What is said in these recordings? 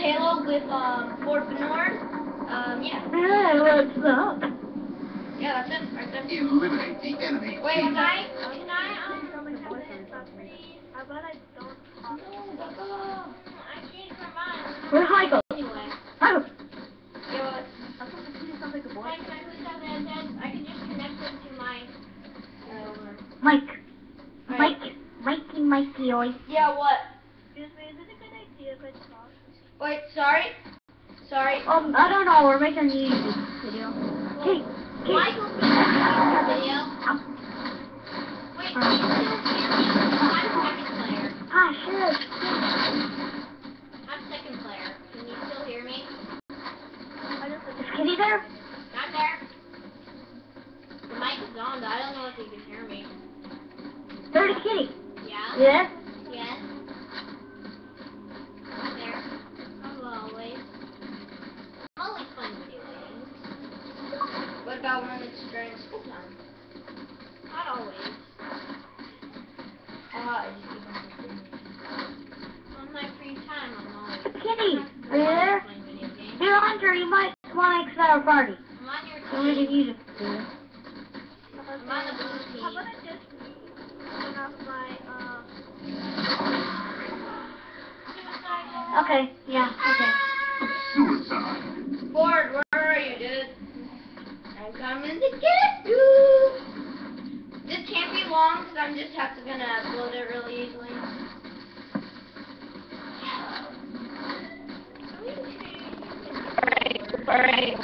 Halo with um, Fort Bernard. Um, yeah. Hey, what's up? Yeah, that's it. Right there. Eliminate the enemy Wait, team. can I, can I, um, How about I don't no, Bekah. I changed my mind. Where's Michael? Anyway. Michael! Yeah, what? I thought the kid sounds like a boy. Mike, can I put that in? I can just connect it to my, uh, Mike. Alright. Mike. Mikey, Mikey, oi. Yeah, what? Excuse me, is it a good idea if I talk? Wait, sorry? Sorry. Um, I don't know, we're making a YouTube video. Hey, hey. Michael's making a video. Ow. Wait, can you still hear me? I'm second player. Ah, sure. I'm second player. Can you still hear me? Is Kitty there? Not there. The mic is on, but I don't know if you can hear me. There's Kitty. Yeah? Yes? Yes. There. As always. I'm always fun to do things. What about when it's during school time? Not always. Uh, On my free time, I'm always. Kitty, are you there? Playing video games. If you're under, you might want to exit our party. I'm on your So we team. can use it. I'm on the blue team. How about I just turn off my, uh... Suicide Okay, yeah, okay. Suicide. Ford, where are you, dude? I'm coming to get you. This can't be long because I'm just have to gonna upload it really easily. Alright,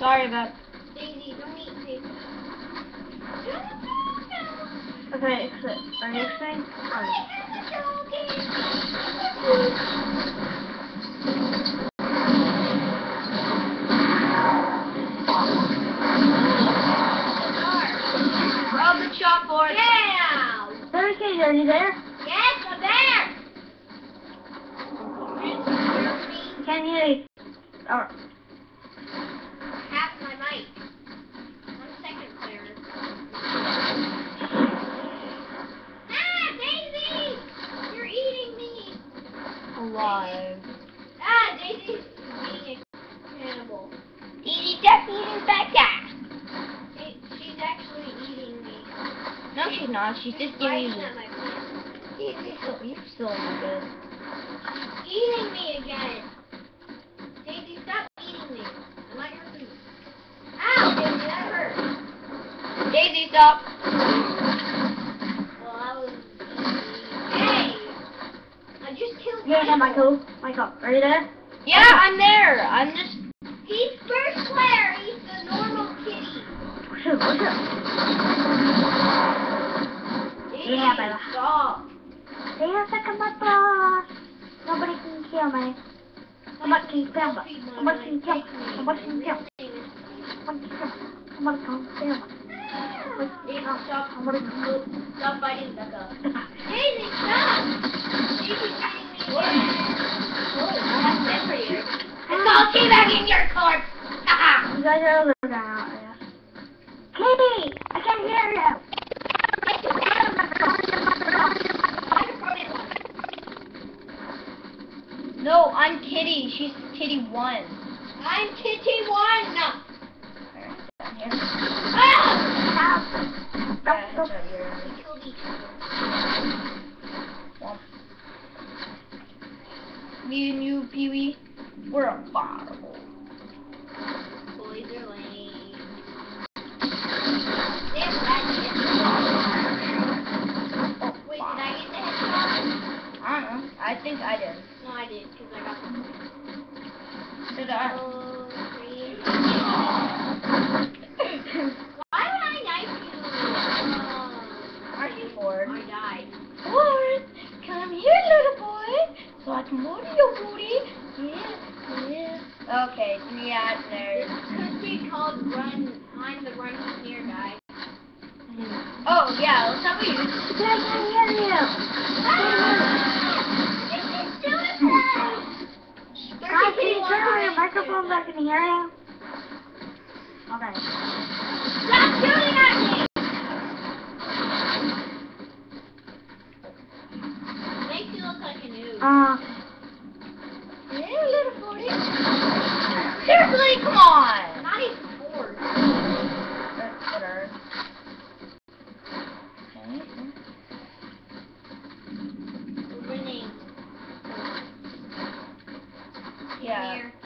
Sorry about... Daisy, don't eat Daisy. Okay, exit. Are you? Oh, Yeah. Kitty, are you there? Yes, I'm there. Can you... Oh, Half my mic. I'm. Ah, Daisy! You're eating me. alive. Not. She's just giving Biting you... at my plant. You're still, you're still good. Eating me again. Daisy, stop eating me. I'm not your food. Ow, Daisy, that hurt. Daisy, stop. Well, that was. Hey! I just killed Yeah, yeah, Michael. Michael, are you there? Yeah, I'm there. I'm just. He's first player. He's the normal kitty. Shoot, shoot. Yeah, baby. Stop. Stay a second, my boss. Nobody can kill me. Somebody can kill me. Somebody can kill me. Somebody can kill me. Somebody can kill me. Somebody can kill me. Stop. Fighting Bekah. Daisy, stop. Daisy's fighting me again. Oh, I have that for you. It's called teabagging your corpse. You guys are over now, I guess. Kitty! I can't hear you! No, I'm Kitty. She's Kitty one. I'm Kitty one. Ah! Stop, stop. We killed each other. Me and you, Pee Wee, we're unfireable. Boys are lame. They have bad Oh, wait, did I get the headshot? I don't know. I think. No, I did, because I got Oh. Why would I knife you? Aren't you bored? I died. Bored? Come here, little boy, so I can motor your booty. Yeah, yeah. Okay, ads there. Could be called Run, I'm the Run Here guy. Oh, yeah, let's have a use. I can't hear you. You turn on your microphone so I can hear you? Okay. Stop shooting at me! Make Uh, Yeah, a little 40. seriously, come on. Not even 4. Whatever. We're winning. Yeah. Here.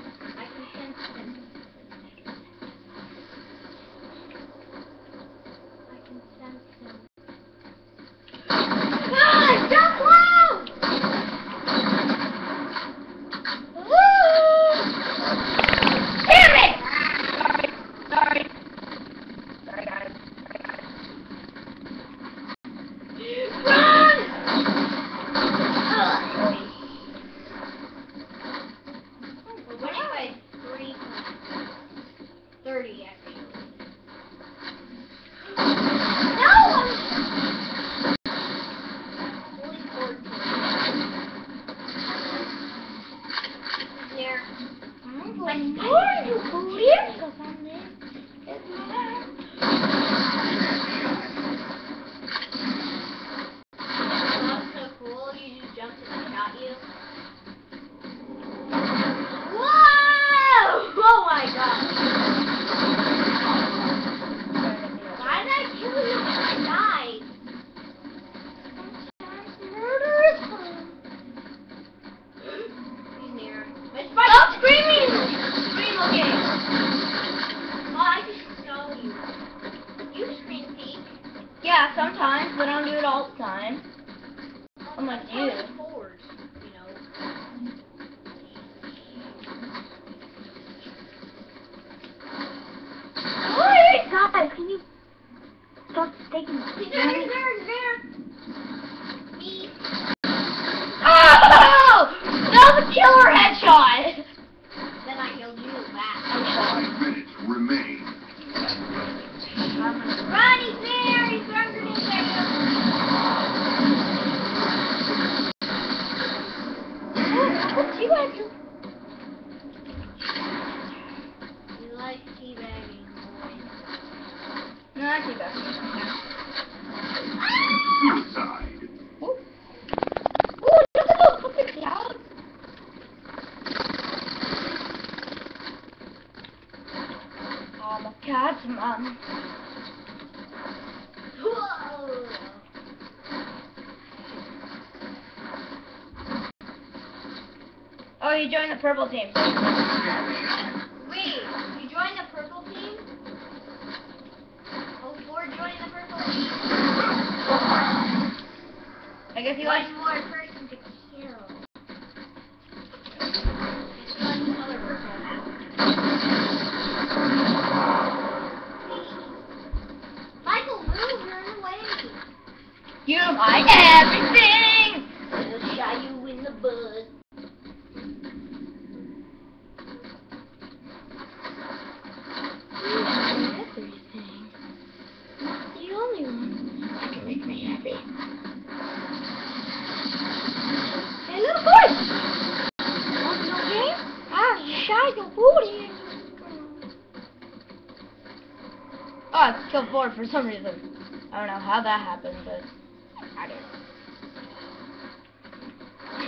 Oh, man. Er. Oh, you joined the purple team. Wait, you joined the purple team? Oh, four joined the purple team. I guess you like. One more person to kill. It's one color purple now. Michael, move! You're in the way. You like everything! It'll shot you in the butt. Everything. Not the only one that can make me happy. Hey, little boy! Want no game? I shot your booty. I killed Ford for some reason. I don't know how that happened, but I did.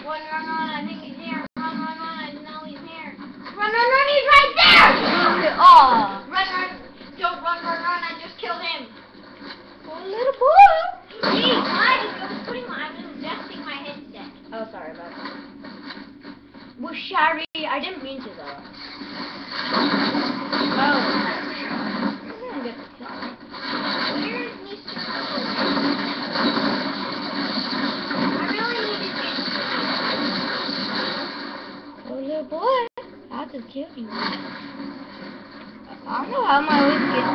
One run, run, I think he's here. Run, run, run, I know he's here. Run, run, run, he's right there! Oh, Run, run, don't run, run, run, I just killed him. little boy. Hey, I was putting my, I was adjusting my headset. Oh, sorry about that. Well, Shari, I didn't mean to though. Oh. I'm gonna get the kill. Where is Mr. I really need to get Oh, little boy, I don't know how my always get.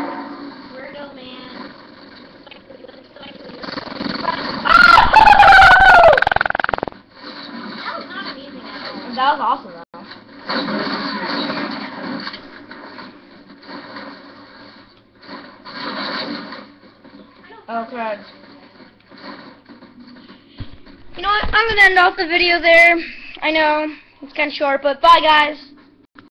Weirdo man. That was not amusing at all. That was awesome though. Oh crud. You know what? I'm gonna end off the video there. I know it's kind of short, but bye guys.